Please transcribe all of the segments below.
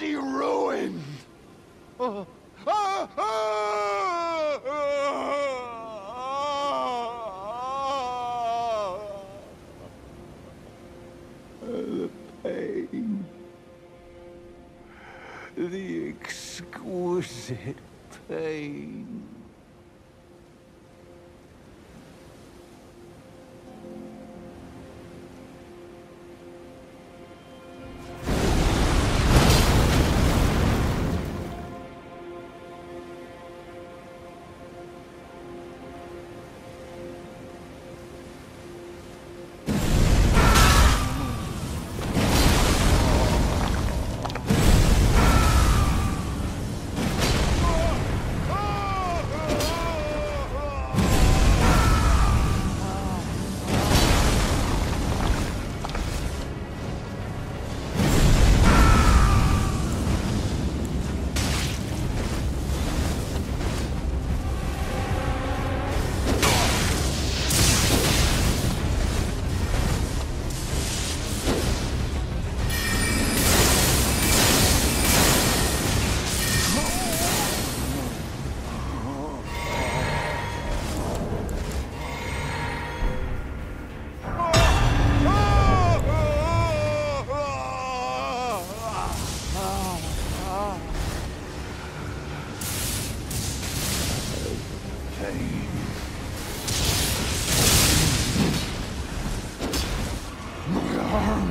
bloody room!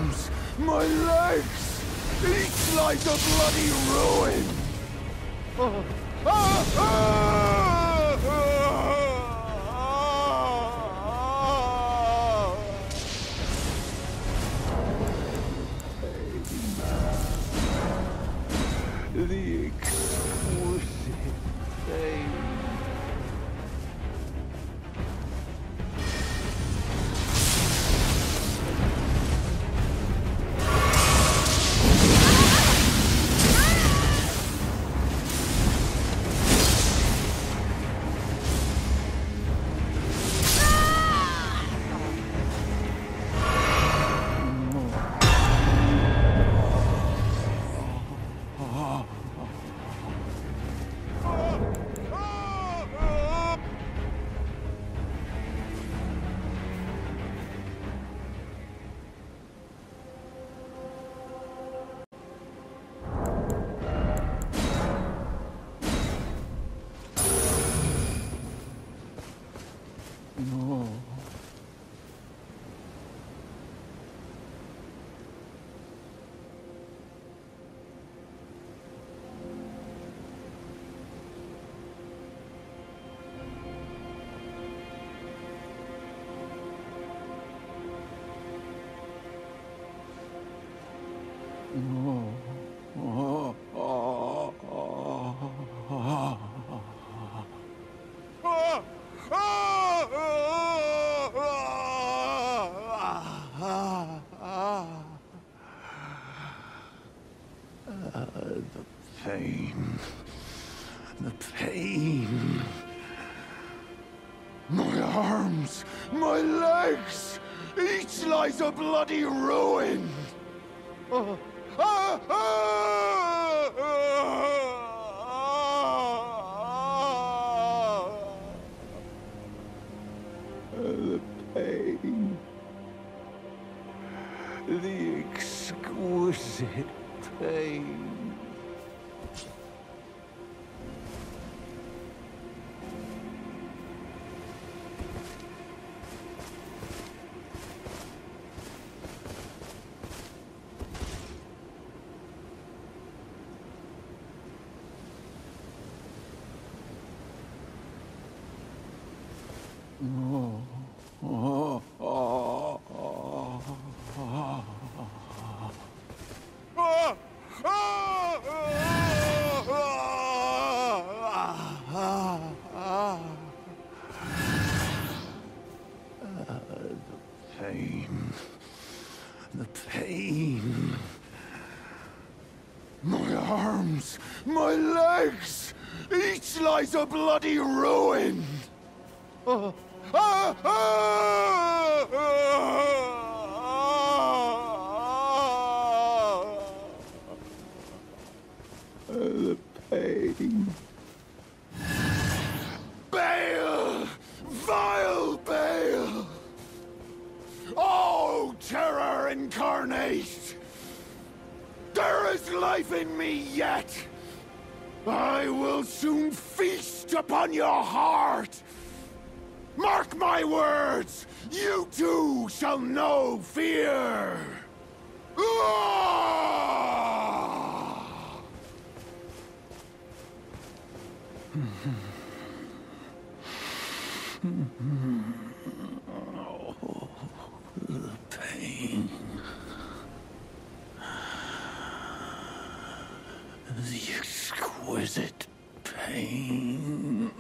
arms, my legs, each like a bloody ruin. Oh. Ah, ah. bloody room! Bloody. The exquisite pain.